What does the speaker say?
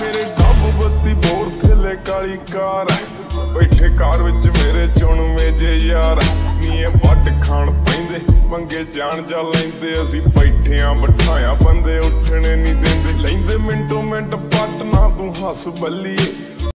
ਮੇਰੇ ਡੱਬ ਬੱਤੀ ਬੋਰ ਥੱਲੇ ਕਾਲੀ ਕਾਰ ਬੈਠੇ ਕਾਰ ਵਿੱਚ ਮੇਰੇ ਚੁਣਵੇਂ ਜੇ ਯਾਰ ਨੀਏ ਵੱਟ ਖਾਣ ਪੈਂਦੇ, ਮੰਗੇ ਜਾਣ ਜਾ ਲੈਂਦੇ। ਅਸੀਂ ਬੈਠਿਆਂ ਬਿਠਾਇਆ ਬੰਦੇ ਉੱਠਣੇ ਨਹੀਂ ਦਿੰਦੇ। ਲੈਂਦੇ ਮਿੰਟੋ ਮਿੰਟ ਪੱਟ, ਨਾ ਤੂੰ ਹੱਸ ਬੱਲੀਏ।